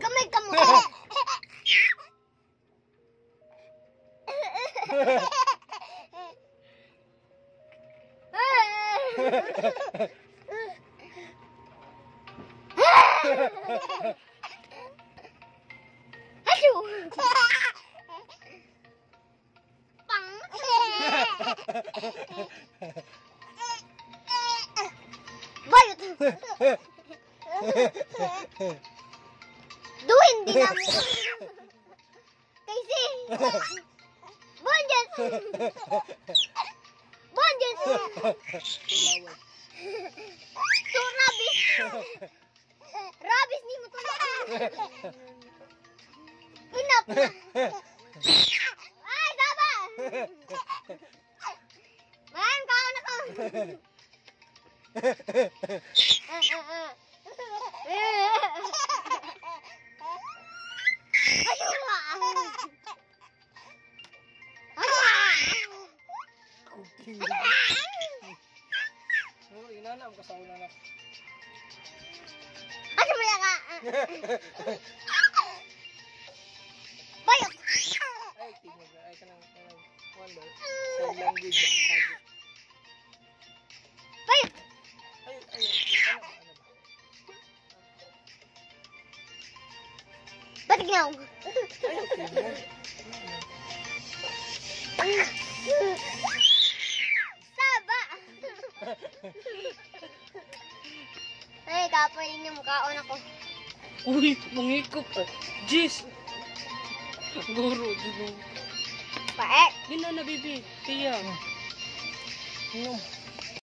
Gamay ka mo. Achoo! Doing din namin. Kasi, Bonjan! Bonjan! Surabi! Rabis! Ni mo tulad. Pinap na. Ay, daba! Man, kao na ko. Ayun Oh, inana mo kasauna na. Ba yan ka? Bayot! Ay, tingnan ka. Ay, kanang, kanang, one daw. Sign language. ah. Bayot! Ay, ay, ano ba, ba? Ba't ginaw? Ay, mo. Saba! Ay, kapain yung mukhaon ako. Uy, mangikot. ah. Jeez. Guro, guro. Paek! Gina na, baby. Tiya. Ano?